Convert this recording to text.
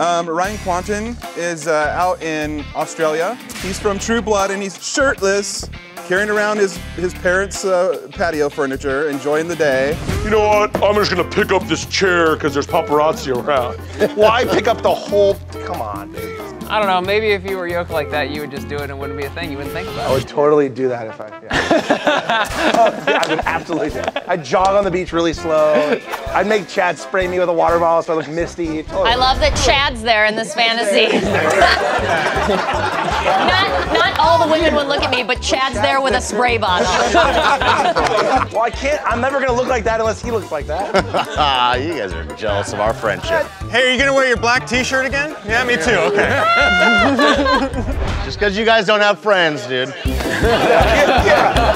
Um, Ryan Kwanten is uh, out in Australia. He's from True Blood and he's shirtless, carrying around his, his parents' uh, patio furniture, enjoying the day. You know what? I'm just gonna pick up this chair because there's paparazzi around. Why pick up the whole? Come on, dude. I don't know, maybe if you were yoked like that, you would just do it and it wouldn't be a thing. You wouldn't think about it. I would totally do that if I. Yeah. oh, yeah, I would absolutely do. it. I'd jog on the beach really slow. I'd make Chad spray me with a water bottle so I look misty. Totally. I love that Chad's there in this fantasy. not, not all the women would look at me, but Chad's there with a spray bottle. Well, I can't. I'm never gonna look like that unless he looks like that. Ah, you guys are jealous of our friendship. Hey, are you gonna wear your black t-shirt again? Yeah, me too, okay. Just because you guys don't have friends, dude. yeah.